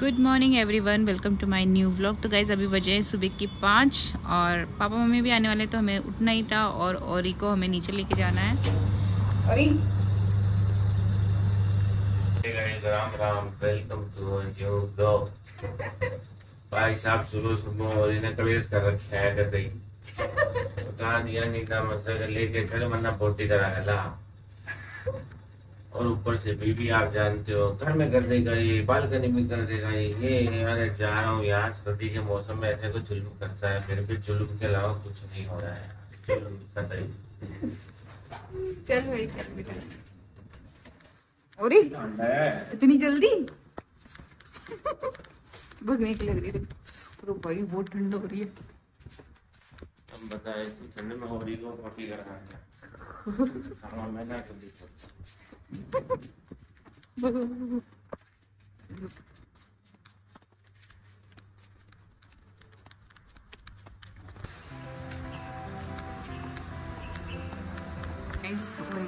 Good morning everyone welcome to my new blog तो guys अभी बजे हैं सुबह की पाँच और पापा मम्मी भी आने वाले तो हमें उठना ही था और औरी को हमें नीचे लेके जाना है। औरी भाई साहब, सुबह सुबह और इन्हें कलेश कर रखे है कर रही पता नहीं है नींदा मतलब लेके चले, वरना पोटी करा गला और ऊपर से बीबी आप जानते हो घर में कर देगा ये बालकनी में कर देगा ये ये अरे जा रहा हूँ यहाँ सर्दी के मौसम में ऐसे कुछ जुल्म करता है फिर भी जुल्म के अलावा कुछ नहीं हो रहा है। जुल्म चल भाई चल बेटा। औरी इतनी जल्दी? भगने की लग रही है। पूरा भाई बहुत ठंड हो रही है। हम बताए ठंड में हो रही को पोटी कर रहा है हाँ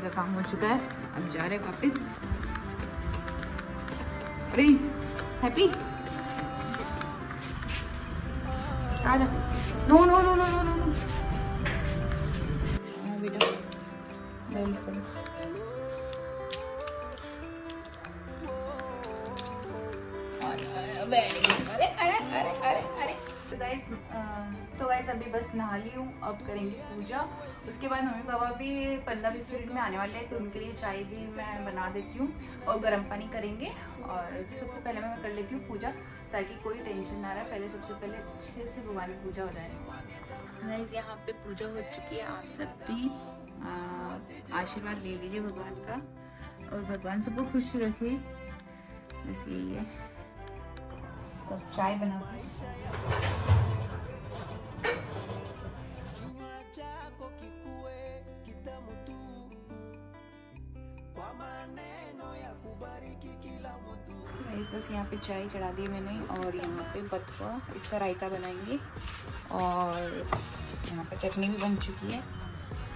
का काम हो चुका है। अब जा रहे वापस। अरे, हैप्पी। आ जा। No no no no no no. No हाँ बेटा। वेरी गुड अरे अरे अरे अरे अरे. तो गाइस तो अभी बस नहा ली हूँ अब करेंगे पूजा। उसके बाद मम्मी पापा भी पंद्रह बीस मिनट में आने वाले हैं तो उनके लिए चाय भी मैं बना देती हूँ और गर्म पानी करेंगे। और सबसे पहले मैं कर लेती हूँ पूजा ताकि कोई टेंशन ना रहे। पहले सबसे पहले अच्छे से भगवान की पूजा हो जाए। गाइस यहाँ पे पूजा हो चुकी है आप सब भी आशीर्वाद ले लीजिए भगवान का। और भगवान सबको खुश रखे। बस यही है। तो चाय बना बस यहाँ पे चाय चढ़ा दी मैंने और यहाँ पे बथुआ इसका रायता बनाएँगे और यहाँ पे चटनी भी बन चुकी है।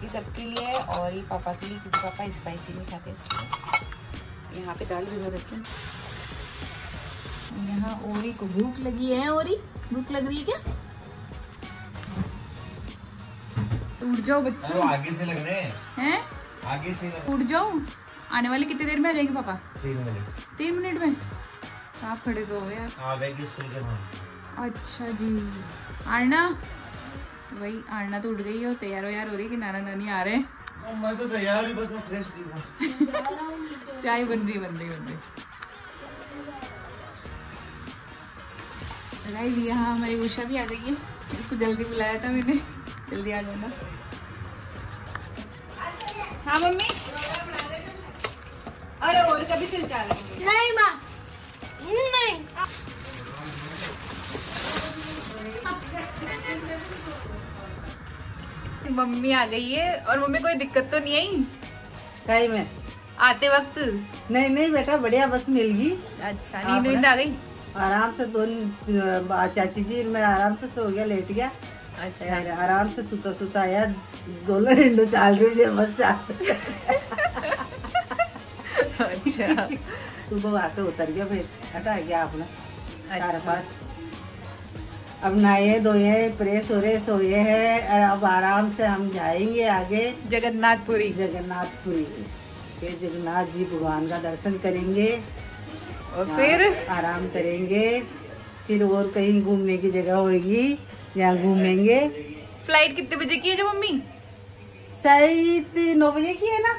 ये सबके लिए है और ये पापा के लिए, क्योंकि पापा स्पाइसी नहीं खाते इसलिए। यहाँ पे दाल भिगो हूँ। यहाँ ओरी को भूख लगी है ओरी? भूख लग रही है क्या? उठ जाओ बच्चों। आगे से लगने। हैं? आगे से उठ जाओ। आने वाले कितने देर में आ जाएँगे पापा? तीन मिनट तीन मिनट में? आप खड़े तो हो यार। वहाँ अच्छा जी। आरना? वही आरना तो उठ गई हो तैयार हो यार हो रही कि नाना नानी आ रहे हैं। मैं तो तैयार ही बस मैं फ्रेश चाय बन रही बन रही बन रही। गाइस यहाँ हमारी उषा भी आ गई है। इसको जल्दी बुलाया था मैंने। जल्दी आ जाना। हाँ मम्मी। अरे और कभी चल नहीं माँ। नहीं। मम्मी आ गई है और मम्मी कोई दिक्कत तो नहीं आई? कहीं में। आते वक्त? नहीं नहीं बेटा बढ़िया बस मिल गई। अच्छा नींद वींद आ गई? आराम से दोनों आ, चाची जी मैं आराम से सो गया लेट गया। अच्छा। आराम से सुता सुता आया दोनों रिंडो चाल रही है बस चाल। अच्छा। सुबह आके उतर गया फिर हटा गया अपना अच्छा। पास। अब नहाए धोए प्रेस हो रहे सोए हैं अब आराम से हम जाएँगे आगे। जगन्नाथपुरी। जगन्नाथपुरी। फिर जगन्नाथ जी भगवान का दर्शन करेंगे। और फिर? आराम करेंगे। फिर और कहीं घूमने की जगह होगी यहाँ घूमेंगे। फ़्लाइट कितने बजे की है जो मम्मी? शायद नौ बजे की है ना?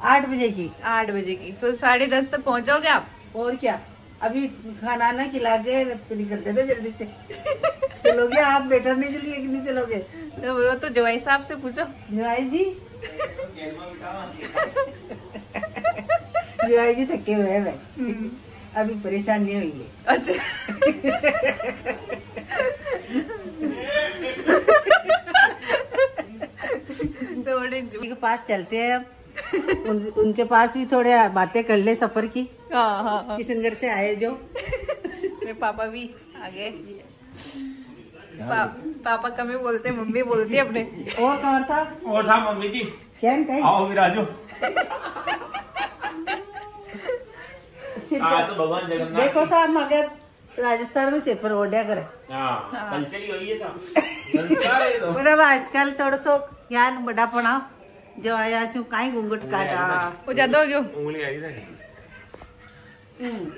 आठ बजे की। आठ बजे की। तो साढ़े दस तक पहुँच जाओगे आप? और क्या? अभी खाना ना खिला के निकल देना जल्दी से। चलोगे आप? बैठने नहीं चलिए कि नहीं चलोगे? तो वो तो जवाई साहब से पूछो। जवाई जी? जी थके हुए हैं भाई अभी परेशान नहीं होंगे अच्छा तो बड़े पास चलते हैं अब उन, उनके पास भी थोड़े बातें कर ले सफ़र की हाँ हाँ हाँ किशनगढ़ से आए जो मेरे पापा भी आ गए पा, पापा कम ही बोलते मम्मी बोलती अपने और कौन साहब और साहब मम्मी जी क्या कहीं आओ विराजो सिर पर हाँ, तो भगवान जगन्नाथ देखो साहब मगर राजस्थान में सिर पर ओढ़ा करे हाँ, हाँ। पर तो। मतलब आजकल थोड़ा सो ज्ञान बड़ा पड़ा। जो आया सो काई घूंघट काटा। वो ज़्यादा हो गयो। उंगली आई थी हम्म।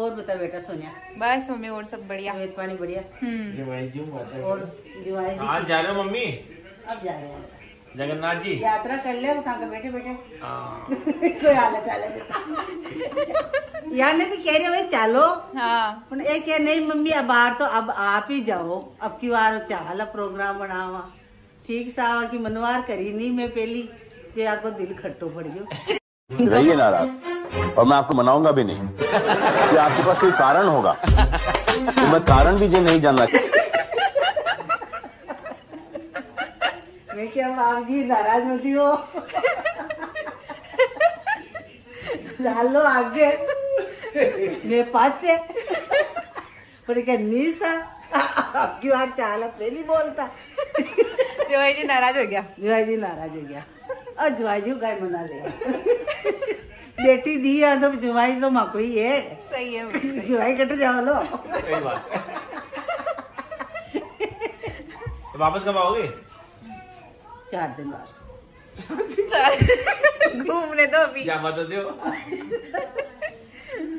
और बता बेटा सोनिया। बस मम्मी और सब बढ़िया। पानी बढ़िया? हम्म। और आज जा रहे हो मम्मी? अब जा रहे हैं। जगन्नाथ जी। यात्रा कर ले बैठे बैठे। हाँ। कोई आला यार ने भी कह रहे हो चलो। हाँ। एक कह नहीं मम्मी अब बाहर तो अब आप ही जाओ। अब की बार चाहला प्रोग्राम बनावा। ठीक सावा की मनवार करी नहीं मैं पहली। जो आपको दिल खट्टो पड़ गयो। रहिए नाराज़। और मैं आपको मनाऊँगा भी नहीं। आपके पास कोई कारण होगा? तो मैं कारण भी जो नहीं जानना। मैं क्या आप जी नाराज़ होती हो? चालो आगे। मैं पाचे पर क्या नीसा आपकी बार चाला पहली बोलता। जुआई जी नाराज़ हो गया। जुआई जी नाराज़ हो गया। और जुआई जी गाय मना ले। बेटी दी है तो जुआई तो माँ कोई है सही है जुआई कट जाओ लो। तो वापस कब आओगे? चार दिन बाद। घूमने दो अभी। क्या बात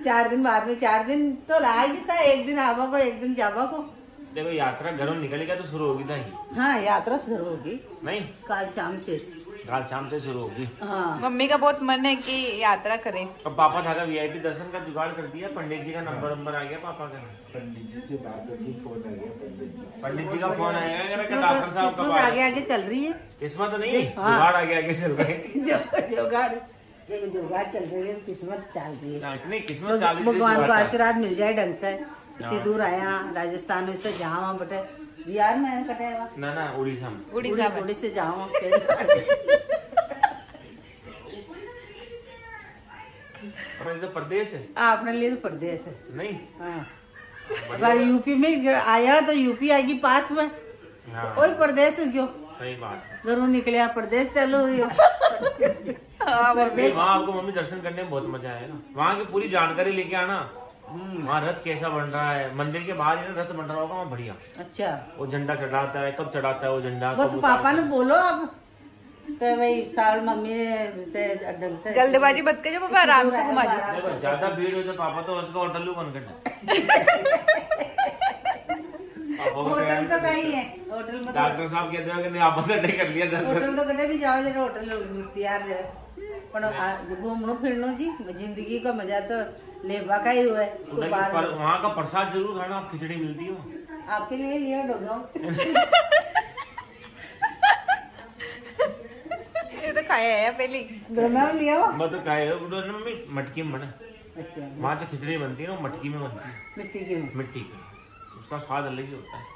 चार दिन बाद में चार दिन तो लाएगी सा एक दिन आवा को एक दिन जावा को। देखो यात्रा घरों निकलेगा तो शुरू होगी था हाँ यात्रा शुरू होगी। नहीं? कल शाम से। कल शाम से शुरू होगी। हाँ। मम्मी का बहुत मन है कि यात्रा करें। अब पापा था वीआईपी दर्शन का जुगाड़ कर दिया पंडित जी का नंबर नंबर आ गया पापा का। पंडित जी से बात होगी फ़ोन आ गया पंडित जी। पंडित जी का फ़ोन आया डॉक्टर साहब का आगे आगे चल रही है। किस्मत नहीं हाँ। जुगाड़ आगे आगे चल रहे जो जुगाड़। चल रही है किस्मत चल रही है। नहीं किस्मत चालीस भगवान को आशीर्वाद मिल जाए ढंग से। इतनी दूर आया राजस्थान में से जाओ बटे बिहार में है कटे ना ना उड़ीसा में। उड़ीसा में। उड़ीसा से जाओ अपने तो प्रदेश है? अपने लिए तो प्रदेश है। नहीं? हाँ। यूपी में आया तो यूपी आएगी पास में। हाँ। वही प्रदेश है क्यों? सही बात ज़रूर निकले आप प्रदेश चलो। हाँ वहाँ आपको मम्मी दर्शन करने में बहुत मज़ा आएगा। वहाँ की पूरी जानकारी लेके आना। वहाँ रथ कैसा बन रहा है? मंदिर के बाहर रथ बन रहा होगा वहाँ बढ़िया। अच्छा। वो झंडा चढ़ाता है कब चढ़ाता है वो झंडा? वो तो पापा ने बोलो अब। भाई साल मम्मी ढंग से जल्दबाजी मत करो पापा आराम से घुमा दो ज़्यादा भीड़ हो तो पापा तो उसका होटल भी बंद करना होटल तो कहीं है। होटल मतलब- डॉक्टर साहब कहते हो कि नहीं आप मदद नहीं कर लिया होटल तो भी जाओ जरा होटल तैयार फिर जी ज़िंदगी का मज़ा तो लेबा का ही हुआ है तो पर वहाँ का प्रसाद ज़रूर खाना आप खिचड़ी मिलती हो। आपके लिए लिया ये तो खाया है पहले। लिया मैं तो खाया मटकी में बना। अच्छा। वहाँ तो खिचड़ी बनती है ना मटकी में बनती है। मिट्टी की। मिट्टी की। उसका स्वाद अलग ही होता है।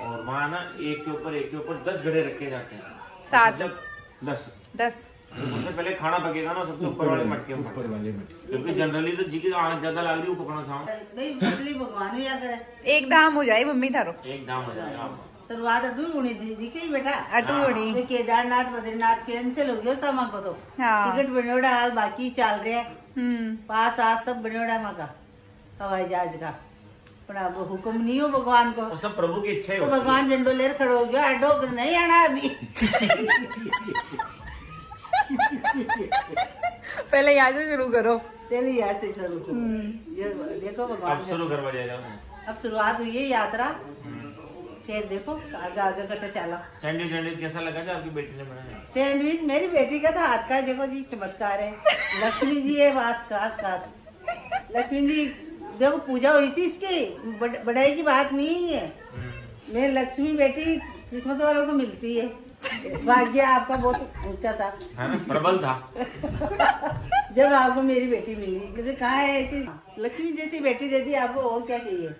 और वहाँ ना एक के ऊपर एक के ऊपर दस गड़े रखे जाते हैं। सात। जब दस। दस। सबसे पहले खाना पकेगा ना सबसे ऊपर वाले मटके में ऊपर वाले में क्योंकि जनरली तो जी की आँख ज़्यादा लग रही है पकड़ना था भाई मछली भगवान ही याद है। एक धाम हो जाए मम्मी थारो। एक दाम हो जाएगा आपको शुरुआत अभी होनी दीदी की बेटा? अटू उड़ी तो केदारनाथ बद्रीनाथ कैंसिल हो गया सामा को तो। हाँ। टिकट बनोड़ा हाल बाकी चल रहे हैं। हम्म। पास आस सब बनोड़ा मका। हवाई जहाज़ का। पर अब हुक्म नहीं हो भगवान को। सब प्रभु की इच्छा तो है। भगवान झंडो लेकर खड़ो हो गया अड्डो नहीं आना अभी। पहले यहाँ से शुरू करो। चलिए यहाँ से शुरू करो। ये देखो अब भगवान शुरू करवा जाएगा। अब शुरुआत हुई है यात्रा। फिर देखो आगे आगे कटे चला। सैंडविच वैंडविच कैसा लगा था आपकी बेटी ने बनाया? सैंडविच मेरी बेटी का था हाथ का देखो जी चमत्कार है। लक्ष्मी जी है बात खास खास। लक्ष्मी जी देखो पूजा हुई थी इसकी। बड़- बढ़ाई की बात नहीं है। हम्म। मेरी लक्ष्मी बेटी किस्मत वालों को मिलती है। भाग्य आपका बहुत ऊँचा था। प्रबल था। जब आपको मेरी बेटी मिली। मुझे कहा है ऐसी? लक्ष्मी जैसी बेटी दे दी आपको और क्या चाहिए?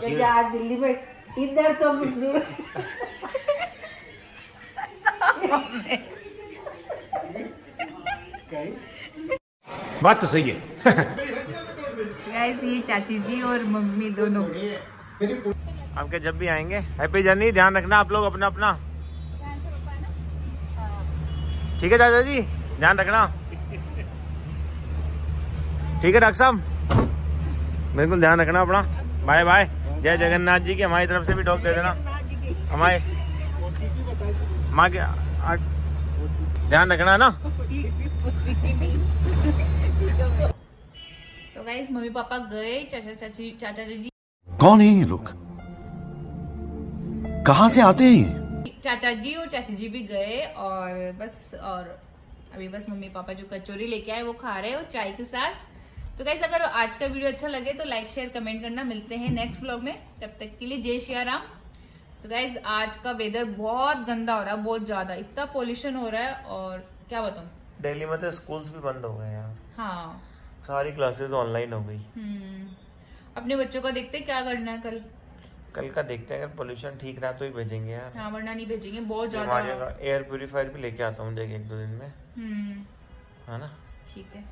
जैसे आज दिल्ली में इधर तो बात तो सही है। गाइस ये चाची जी और मम्मी दोनों। आपके जब भी आएँगे। हैप्पी जर्नी ध्यान रखना आप लोग अपना अपना। ठीक है चाचा जी? ध्यान रखना। ठीक है डॉक्टर साहब? बिल्कुल ध्यान रखना अपना। Bye bye. जय जगन्नाथ जी की हमारी तरफ़ से भी डॉग दे देना। हमारे माँ के ध्यान रखना ना। गाइज़ मम्मी पापा गए चाचा चाची चाचा जी कौन है ये लोग? कहाँ से आते हैं चाचा जी और चाची जी भी गए और बस और अभी बस मम्मी पापा जो कचौरी लेके आए वो खा रहे हो चाय के साथ। तो गाइस अगर आज का वीडियो अच्छा लगे तो लाइक शेयर कमेंट करना। मिलते हैं नेक्स्ट व्लॉग में। तब तक के लिए जय श्री राम। तो गाइस आज का वेदर बहुत गंदा हो रहा है बहुत ज़्यादा। इतना पोल्यूशन हो रहा है और क्या बताऊँ? दिल्ली में तो स्कूल्स भी बंद हो गए यार। हाँ। सारी क्लासेस ऑनलाइन हो गई। हम्म। अपने बच्चों का देखते हैं क्या करना है कल? कल का देखते हैं अगर पोल्यूशन ठीक रहा तो ही भेजेंगे यार। हाँ वरना नहीं भेजेंगे बहुत ज़्यादा। एयर प्योरीफायर भी लेके आता हूँ देख एक दो दिन में। हम्म। है ना? ठीक है।